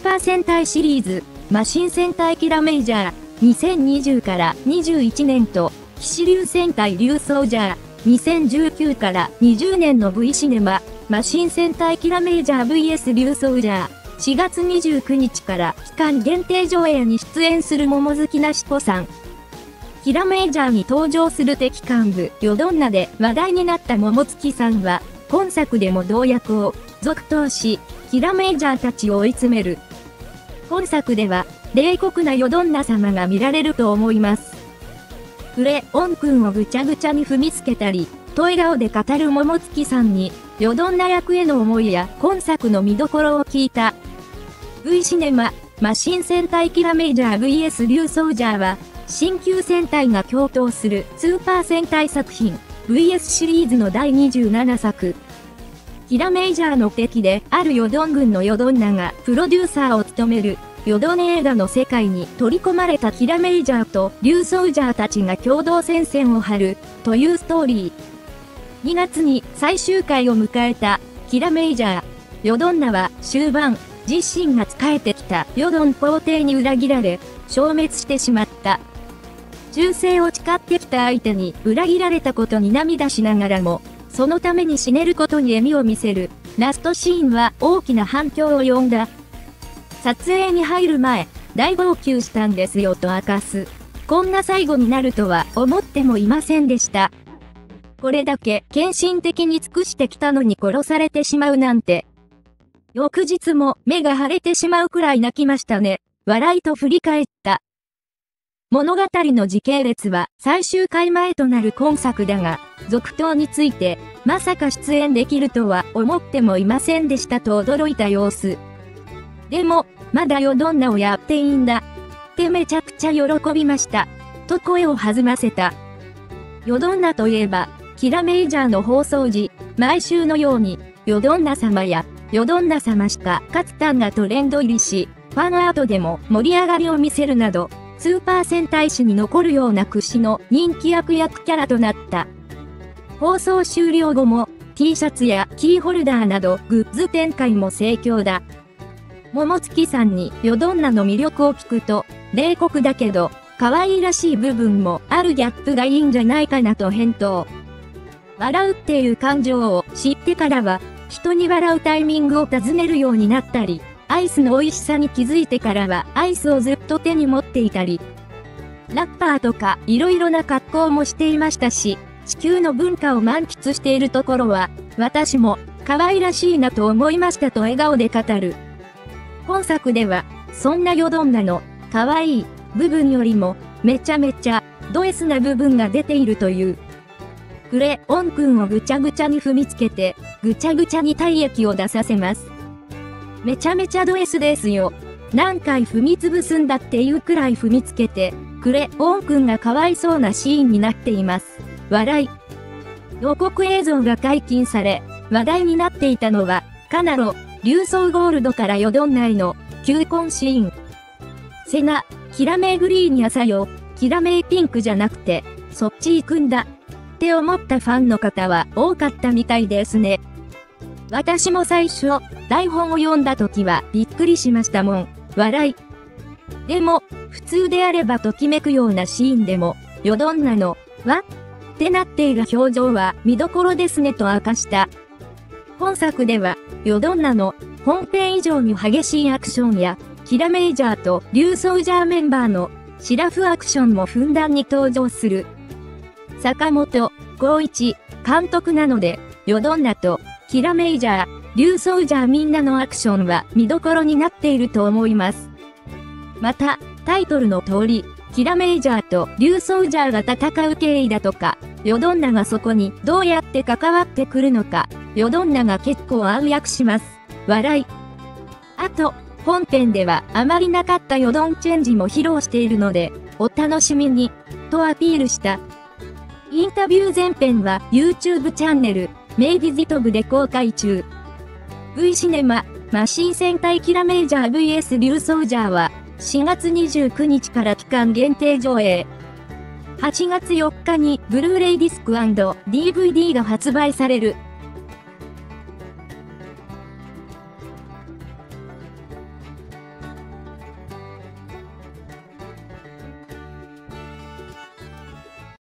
ーパー戦隊シリーズ、マシン戦隊キラメイジャー、2020から21年と、騎士流戦隊流ソージャー、2019から20年の V シネマ、マシン戦隊キラメイジャー VS 流ソージャー、4月29日から期間限定上映に出演する桃好きなしこさん。キラメイジャーに登場する敵幹部、ヨドンナで話題になった桃月さんは、今作でも同役を続投し、キラメイジャーたちを追い詰める。本作では、冷酷なヨドンナ様が見られると思います。クレ、オン君をぐちゃぐちゃに踏みつけたり、トイラオで語る桃月さんに、ヨドンナ役への思いや今作の見どころを聞いた。V シネマ、マシン戦隊キラメイジャー VS リュウソージャーは、新旧戦隊が共闘するスーパー戦隊作品 VS シリーズの第27作。キラメイジャーの敵であるヨドン軍のヨドンナがプロデューサーを務めるヨドン映画の世界に取り込まれたキラメイジャーとリュウソウジャーたちが共同戦線を張るというストーリー。2月に最終回を迎えたキラメイジャー。ヨドンナは終盤自身が仕えてきたヨドン皇帝に裏切られ消滅してしまった。忠誠を誓ってきた相手に裏切られたことに涙しながらも、そのために死ねることに笑みを見せる、ラストシーンは大きな反響を呼んだ。撮影に入る前、大号泣したんですよと明かす。こんな最後になるとは思ってもいませんでした。これだけ献身的に尽くしてきたのに殺されてしまうなんて。翌日も目が腫れてしまうくらい泣きましたね。笑いと振り返った。物語の時系列は最終回前となる今作だが、続投について、まさか出演できるとは思ってもいませんでしたと驚いた様子。でも、まだよどんなをやっていいんだ。ってめちゃくちゃ喜びました。と声を弾ませた。よどんなといえば、キラメイジャーの放送時、毎週のように、よどんな様や、よどんな様しか勝つンがトレンド入りし、ファンアートでも盛り上がりを見せるなど、スーパー戦隊史に残るような屈指の人気役役キャラとなった。放送終了後も T シャツやキーホルダーなどグッズ展開も盛況だ。桃月さんにヨドンナの魅力を聞くと、冷酷だけど、可愛らしい部分もあるギャップがいいんじゃないかなと返答。笑うっていう感情を知ってからは、人に笑うタイミングを尋ねるようになったり、アイスの美味しさに気づいてからはアイスをずっと手に持っていたり、ラッパーとか色々な格好もしていましたし、地球の文化を満喫しているところは、私も可愛らしいなと思いましたと笑顔で語る。本作では、そんなヨドンナの可愛い部分よりもめちゃめちゃド S な部分が出ているという。クレオン君をぐちゃぐちゃに踏みつけて、ぐちゃぐちゃに体液を出させます。めちゃめちゃド S ですよ。何回踏み潰すんだっていうくらい踏みつけて、くれ、オンくんがかわいそうなシーンになっています。笑い。予告映像が解禁され、話題になっていたのは、カナロ、流層ゴールドからヨドン内の、球根シーン。セナ、キラメイグリーンやさよ、キラメイピンクじゃなくて、そっち行くんだ。って思ったファンの方は多かったみたいですね。私も最初、台本を読んだ時はびっくりしましたもん。笑い。でも、普通であればときめくようなシーンでも、よどんなの、わ？ってなっている表情は見どころですねと明かした。本作では、よどんなの本編以上に激しいアクションや、キラメイジャーとリュウソウジャーメンバーのシラフアクションもふんだんに登場する。坂本光一監督なので、よどんなとキラメイジャー、竜ソウジャーみんなのアクションは見どころになっていると思います。また、タイトルの通り、キラメイジャーと竜ソウジャーが戦う経緯だとか、ヨドンナがそこにどうやって関わってくるのか、ヨドンナが結構暗躍します。笑い。あと、本編ではあまりなかったヨドンチェンジも披露しているので、お楽しみに、とアピールした。インタビュー前編は YouTube チャンネル、メイビジトブで公開中。V シネマ、マシン戦隊キラメージャー VS リューソージャーは、4月29日から期間限定上映。8月4日にブルーレイディスク &DVD が発売される